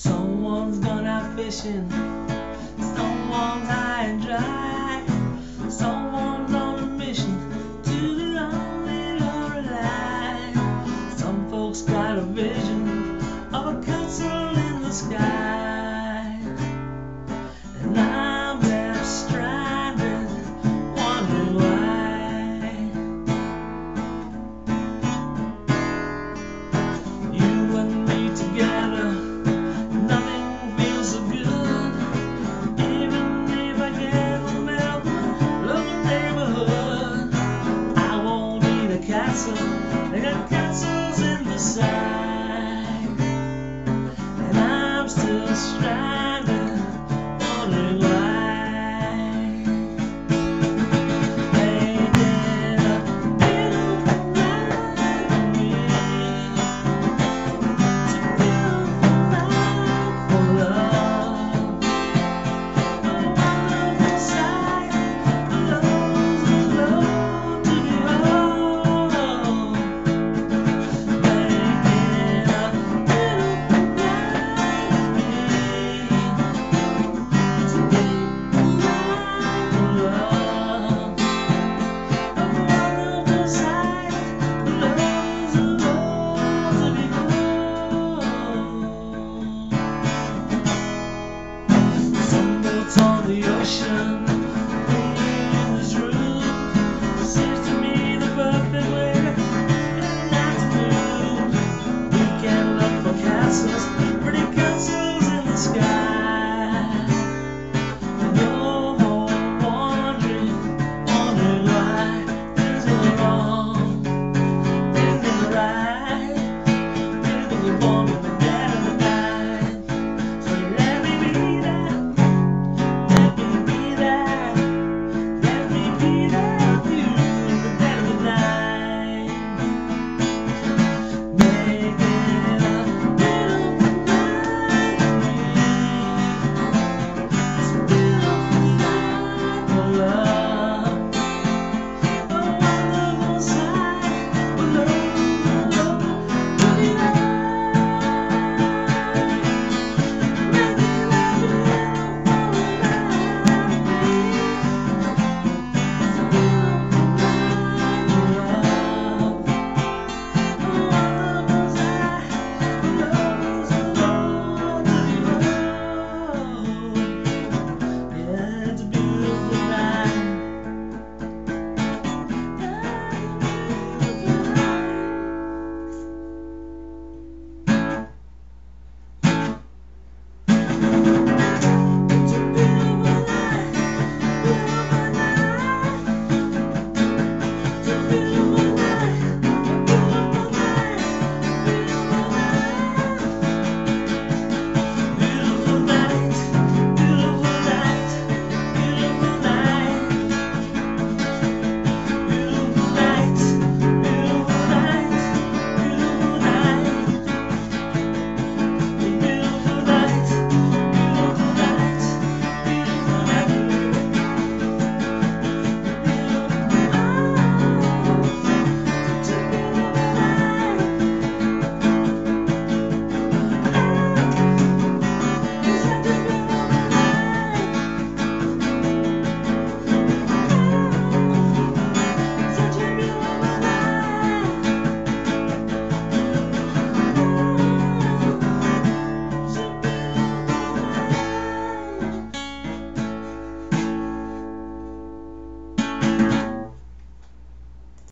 Someone's gone out fishing. Someone's high comes to strength. The.